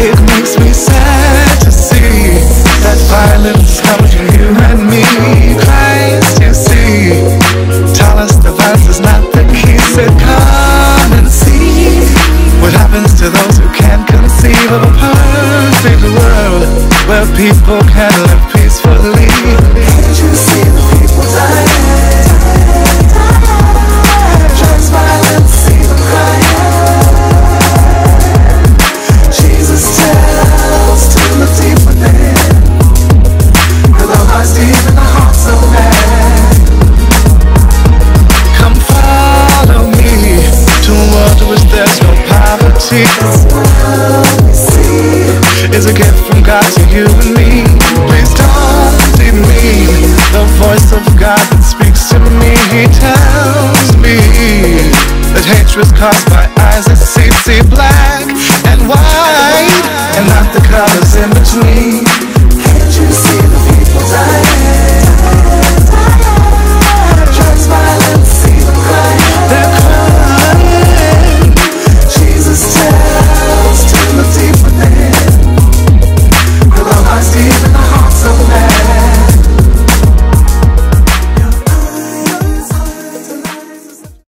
It makes me sad to see that violence comes from you and me. Christ, see, tell us the is not the key. And see what happens to those who can conceive of a perfect world where people can live peacefully. see is a gift from God to you and me. Please don't me. the voice of God that speaks to me. He tells me that hatred's caused by eyes that see, see black and white, and not the colors in between.